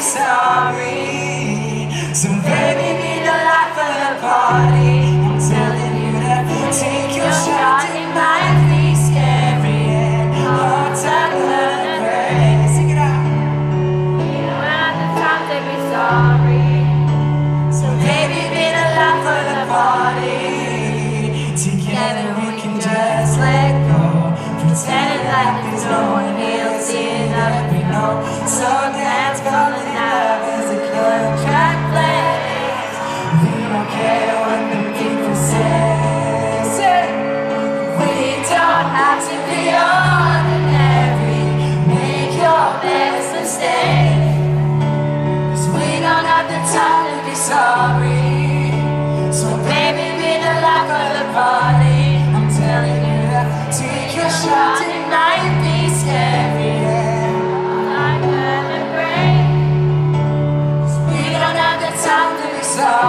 sorry. So baby, be the life of the party. I'm telling you to take your shot It might be scary. head, heart, time, love, and grace Sing it out. You know at the time to be sorry. So baby, be the life of the party. Together we can just let go. Pretending like there's no one else in that we know So sorry. So baby be the life of the party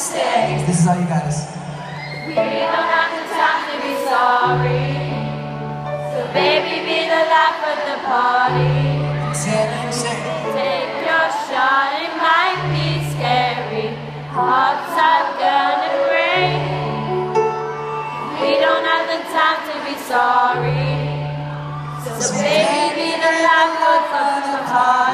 mistakes This is all you got us. we don't have the time to be sorry. So baby, be the life of the party. Say, Take your shot, it might be scary. Hearts are gonna break. We don't have the time to be sorry. So baby, be the life of the party.